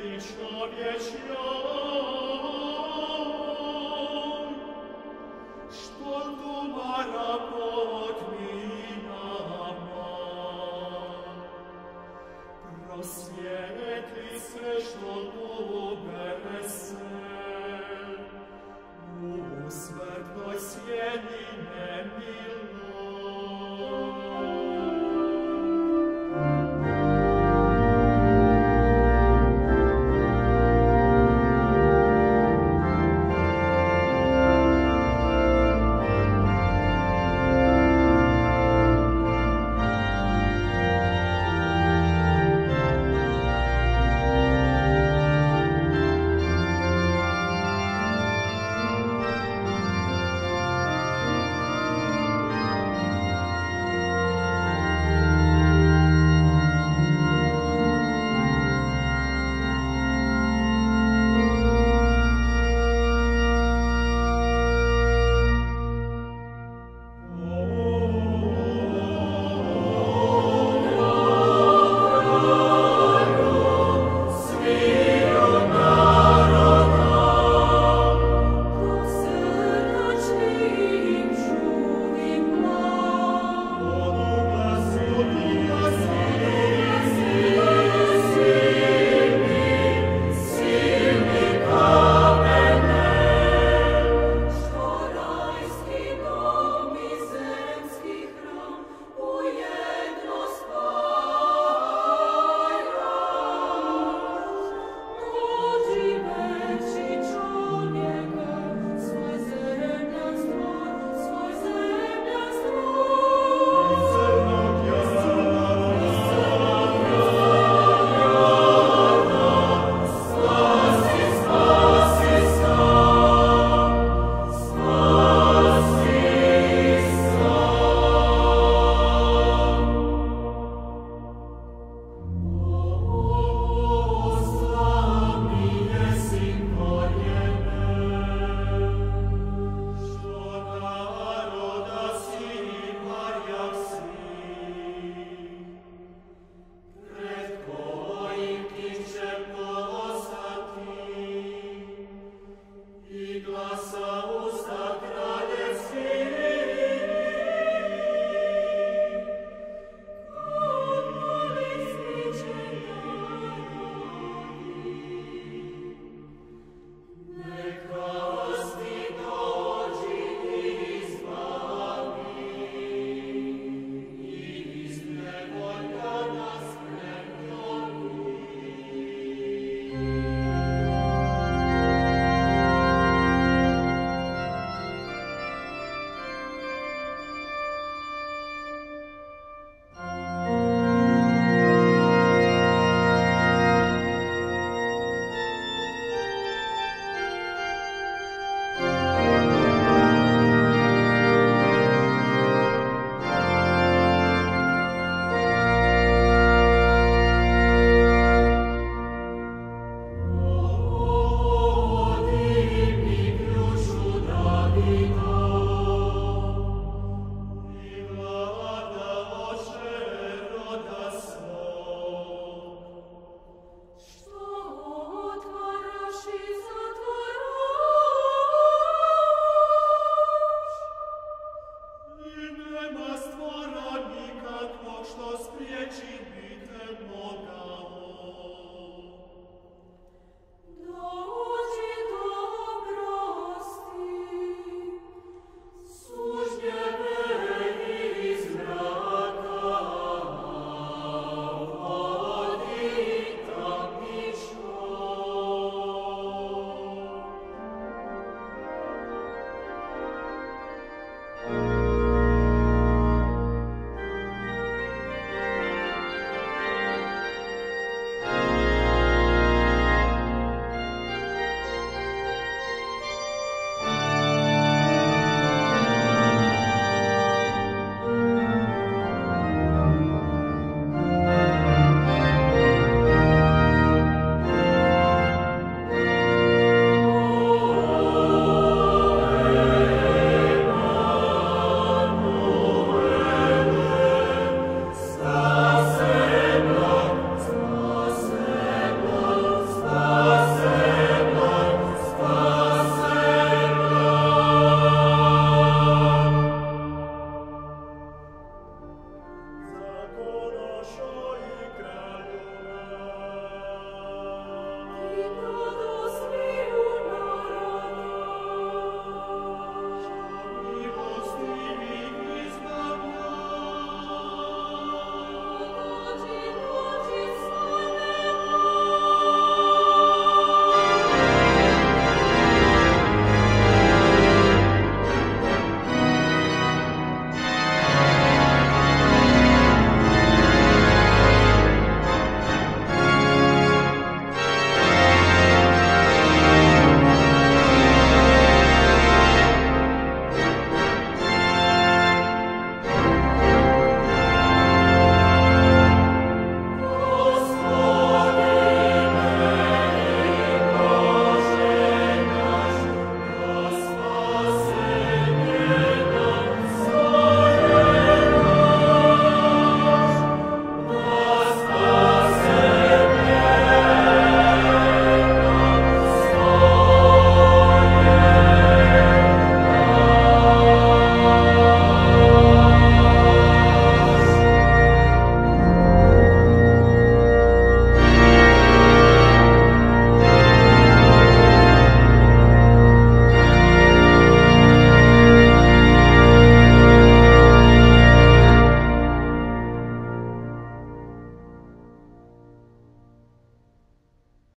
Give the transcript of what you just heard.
Felicio vecchio